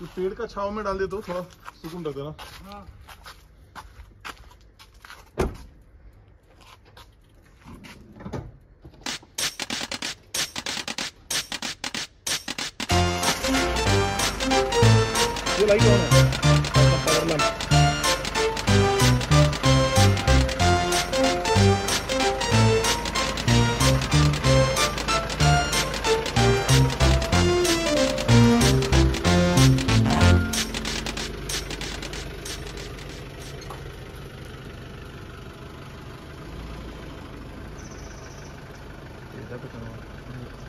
तो पेड़ का छाव में डाल देते हो थोड़ा सुकून रहता है ना। हाँ। ये लाइट ऑन है। да, потому